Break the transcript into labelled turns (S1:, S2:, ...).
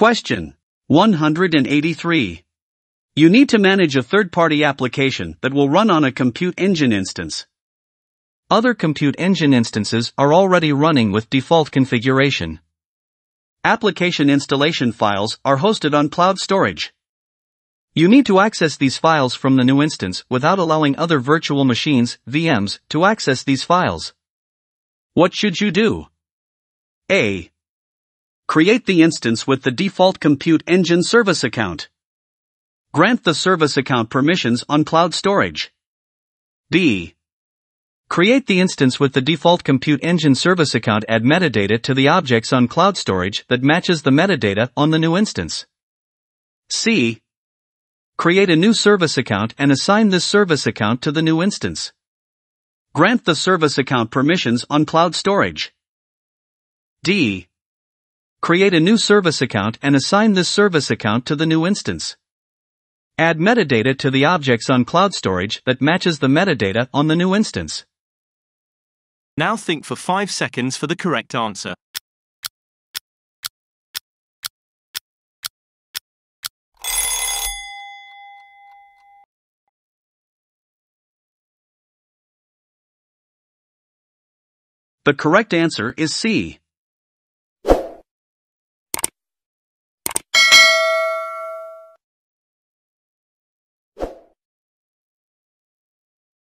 S1: Question 183. You need to manage a third-party application that will run on a compute engine instance.
S2: Other compute engine instances are already running with default configuration.
S1: Application installation files are hosted on cloud storage.
S2: You need to access these files from the new instance without allowing other virtual machines, VMs, to access these files.
S1: What should you do? A. Create the instance with the default compute engine service account. Grant the service account permissions on cloud storage. B.
S2: Create the instance with the default compute engine service account add metadata to the objects on cloud storage that matches the metadata on the new instance.
S1: C.
S2: Create a new service account and assign this service account to the new instance.
S1: Grant the service account permissions on cloud storage. D.
S2: Create a new service account and assign this service account to the new instance. Add metadata to the objects on cloud storage that matches the metadata on the new instance.
S3: Now think for 5 seconds for the correct answer.
S1: The correct answer is C.